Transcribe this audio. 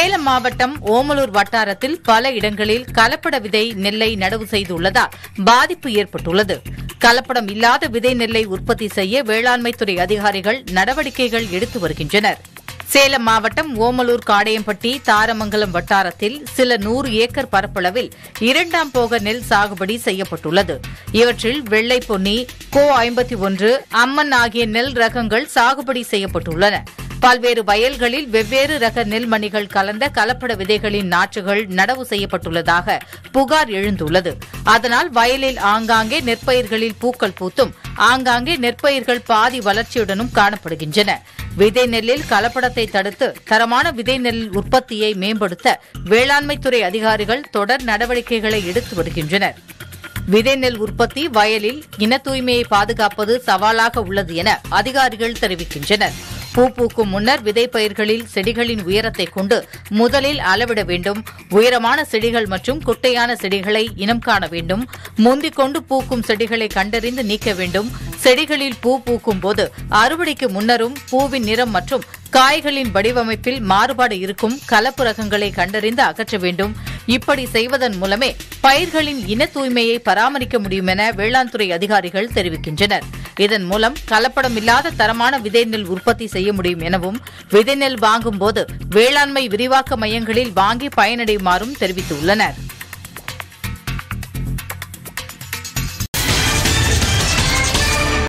சேலம் மாவட்டம் ஓமலூர் வட்டாரத்தில் பல இடங்களில் கலப்பட விதை நெல்லை நடவு செய்துள்ளதால் பாதிப்பு ஏற்பட்டுள்ளது. கலப்படம் இல்லாத விதை நெல்லை உற்பத்தி செய்ய வேளாண்மைத்துறை அதிகாரிகள் நடவடிக்கைகள் எடுத்து வருகின்றனர். சேலம் மாவட்டம் ஓமலூர் காடையம்பட்டி தாரமங்கலம் வட்டாரத்தில் சில நூறு ஏக்கர் பரப்பளவில் இரண்டாம் போக நெல் சாகுபடி செய்யப்பட்டுள்ளது. இவற்றில் வெள்ளை பொன்னி கோ ஐம்பத்தி ஒன்று அம்மன் ஆகிய நெல் ரகங்கள் சாகுபடி செய்யப்பட்டுள்ளன. பல்வேறு வயல்களில் வெவ்வேறு ரக நெல்மணிகள் கலந்த கலப்பட விதைகளின் நாற்றுகள் நடவு செய்யப்பட்டுள்ளதாக புகார் எழுந்துள்ளது. அதனால் வயலில் ஆங்காங்கே நெற்பயிர்களில் பூக்கள் பூத்தும் ஆங்காங்கே நெற்பயிர்கள் பாதி வளர்ச்சியுடனும் காணப்படுகின்றன. விதை நெல்லில் கலப்படத்தை தடுத்து தரமான விதை நெல் உற்பத்தியை மேம்படுத்த வேளாண்மைத்துறை அதிகாரிகள் தொடர் நடவடிக்கைகளை எடுத்து வருகின்றனர். விதை நெல் உற்பத்தி வயலில் இன தூய்மையை பாதுகாப்பது சவாலாக உள்ளது என அதிகாரிகள் தெரிவிக்கின்றனர். பூ பூக்கும் முன்னர் விதை பயிர்களில் செடிகளின் உயரத்தை கொண்டு முதலில் அளவிட வேண்டும். உயரமான செடிகள் மற்றும் குட்டையான செடிகளை இனம் காண வேண்டும். முந்திக் கொண்டு பூக்கும் செடிகளை கண்டறிந்து நீக்க வேண்டும். செடிகளில் பூ பூக்கும் போது அறுவடைக்கு முன்னரும் பூவின் நிறம் மற்றும் காய்களின் வடிவமைப்பில் மாறுபாடு இருக்கும் கலப்பு ரகங்களை கண்டறிந்து அகற்ற வேண்டும். இப்படி செய்வதன் மூலமே பயிர்களின் இன தூய்மையை பராமரிக்க முடியும் என வேளாண் துறை அதிகாரிகள் தெரிவிக்கின்றனர். இதன் மூலம் கலப்படம் இல்லாத தரமான விதை நெல் உற்பத்தி செய்ய முடியும் எனவும் விதை நெல் வாங்கும் போது வேளாண்மை விரிவாக்க மையங்களில் வாங்கி பயனடையுமாறும் தெரிவித்துள்ளனா்